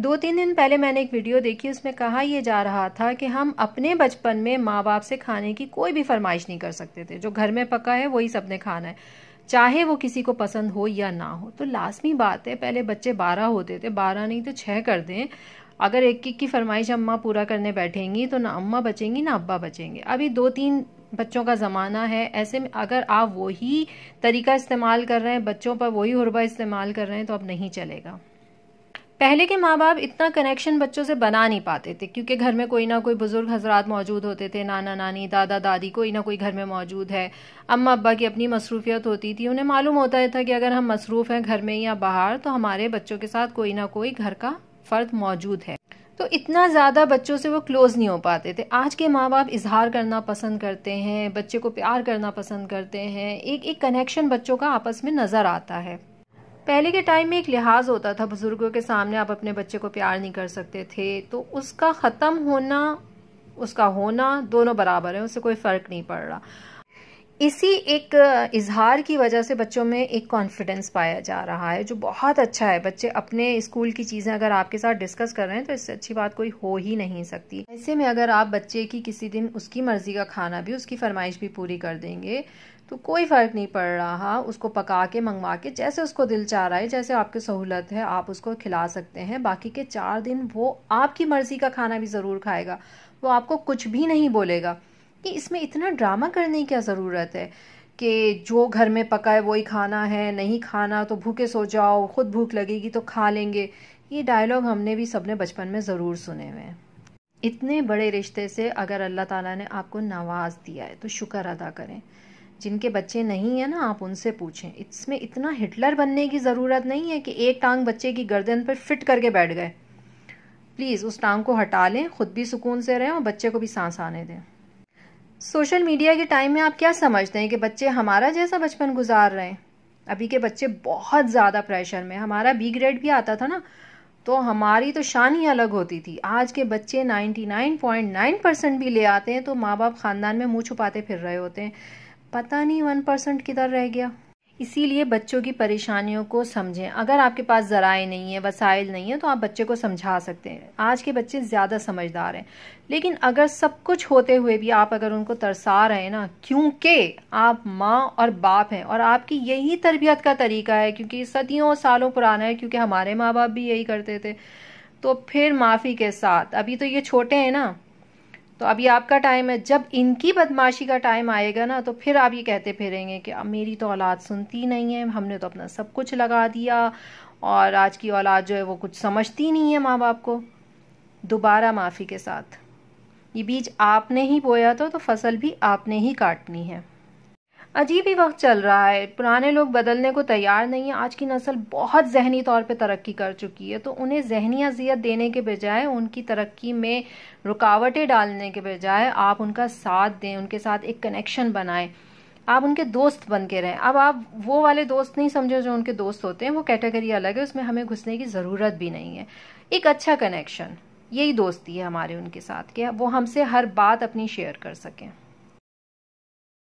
दो तीन दिन पहले मैंने एक वीडियो देखी, उसमें कहा यह जा रहा था कि हम अपने बचपन में माँ बाप से खाने की कोई भी फरमाइश नहीं कर सकते थे। जो घर में पका है, वही सबने खाना है। चाहे वो किसी को पसंद हो या ना हो। तो लाजमी बात है, पहले बच्चे बारह होते थे। बारह नहीं तो छः कर दें। अगर एक एक की फरमाइश अम्मा पूरा करने बैठेंगी तो ना अम्मा बचेंगी, ना अब्बा बचेंगे। अभी दो तीन बच्चों का ज़माना है, ऐसे में अगर आप वही तरीका इस्तेमाल कर रहे हैं, बच्चों पर वही हुरबा इस्तेमाल कर रहे हैं तो अब नहीं चलेगा। पहले के माँ बाप इतना कनेक्शन बच्चों से बना नहीं पाते थे, क्योंकि घर में कोई ना कोई बुज़ुर्ग हजरात मौजूद होते थे, नाना नानी, दादा दादी, कोई ना कोई घर में मौजूद है। अम्मा अब्बा की अपनी मसरूफियत होती थी, उन्हें मालूम होता था कि अगर हम मसरूफ़ हैं घर में या बाहर तो हमारे बच्चों के साथ कोई ना कोई घर का फ़र्द मौजूद है। तो इतना ज़्यादा बच्चों से वो क्लोज़ नहीं हो पाते थे। आज के माँ बाप इजहार करना पसंद करते हैं, बच्चे को प्यार करना पसंद करते हैं, एक एक कनेक्शन बच्चों का आपस में नज़र आता है। पहले के टाइम में एक लिहाज होता था, बुज़ुर्गों के सामने आप अपने बच्चे को प्यार नहीं कर सकते थे तो उसका ख़त्म होना, उसका होना दोनों बराबर है, उससे कोई फ़र्क नहीं पड़ रहा। इसी एक इजहार की वजह से बच्चों में एक कॉन्फिडेंस पाया जा रहा है, जो बहुत अच्छा है। बच्चे अपने स्कूल की चीज़ें अगर आपके साथ डिस्कस कर रहे हैं तो इससे अच्छी बात कोई हो ही नहीं सकती। ऐसे में अगर आप बच्चे की किसी दिन उसकी मर्ज़ी का खाना भी, उसकी फरमाइश भी पूरी कर देंगे तो कोई फ़र्क नहीं पड़ रहा। उसको पका के, मंगवा के, जैसे उसको दिल चाह रहा है, जैसे आपकी सहूलत है, आप उसको खिला सकते हैं। बाकी के चार दिन वो आपकी मर्ज़ी का खाना भी ज़रूर खाएगा। वो आपको कुछ भी नहीं बोलेगा। कि इसमें इतना ड्रामा करने की क्या ज़रूरत है? कि जो घर में पका है, वही खाना है, नहीं खाना तो भूखे सो जाओ, खुद भूख लगेगी तो खा लेंगे। ये डायलॉग हमने भी सबने बचपन में ज़रूर सुने हुए हैं। इतने बड़े रिश्ते से अगर अल्लाह ताला ने आपको नवाज़ दिया है तो शुक्र अदा करें। जिनके बच्चे नहीं है ना, आप उनसे पूछें। इसमें इतना हिटलर बनने की ज़रूरत नहीं है कि एक टांग बच्चे की गर्दन पर फिट करके बैठ गए। प्लीज़ उस टांग को हटा लें, खुद भी सुकून से रहें और बच्चे को भी सांस आने दें। सोशल मीडिया के टाइम में आप क्या समझते हैं कि बच्चे हमारा जैसा बचपन गुजार रहे हैं? अभी के बच्चे बहुत ज़्यादा प्रेशर में हमारा बी ग्रेड भी आता था ना तो हमारी तो शान ही अलग होती थी। आज के बच्चे 99.9 परसेंट भी ले आते हैं तो माँ बाप ख़ानदान में मुँह छुपाते फिर रहे होते हैं। पता नहीं वन परसेंट किधर रह गया। इसीलिए बच्चों की परेशानियों को समझें। अगर आपके पास ज़राए नहीं है, वसाइल नहीं है तो आप बच्चे को समझा सकते हैं। आज के बच्चे ज़्यादा समझदार हैं। लेकिन अगर सब कुछ होते हुए भी आप अगर उनको तरसा रहे हैं ना, क्योंकि आप माँ और बाप हैं और आपकी यही तरबियत का तरीका है, क्योंकि सदियों सालों पुराना है, क्योंकि हमारे माँ बाप भी यही करते थे तो फिर माफ़ी के साथ। अभी तो ये छोटे हैं ना तो अभी आपका टाइम है। जब इनकी बदमाशी का टाइम आएगा ना तो फिर आप ये कहते फिरेंगे कि अब मेरी तो औलाद सुनती नहीं है हमने तो अपना सब कुछ लगा दिया और आज की औलाद जो है वो कुछ समझती नहीं है माँ बाप को। दोबारा माफ़ी के साथ। ये बीज आपने ही बोया तो, तो फ़सल भी आपने ही काटनी है। अजीब ही वक्त चल रहा है। पुराने लोग बदलने को तैयार नहीं है। आज की नस्ल बहुत जहनी तौर पे तरक्की कर चुकी है तो उन्हें जहनी अजियत देने के बजाय, उनकी तरक्की में रुकावटें डालने के बजाय आप उनका साथ दें, उनके साथ एक कनेक्शन बनाएँ। आप उनके दोस्त बन के रहें। अब आप वो वाले दोस्त नहीं समझो जो उनके दोस्त होते हैं। वो कैटेगरी अलग है, उसमें हमें घुसने की ज़रूरत भी नहीं है। एक अच्छा कनेक्शन यही दोस्ती है हमारे उनके साथ कि वो हमसे हर बात अपनी शेयर कर सकें।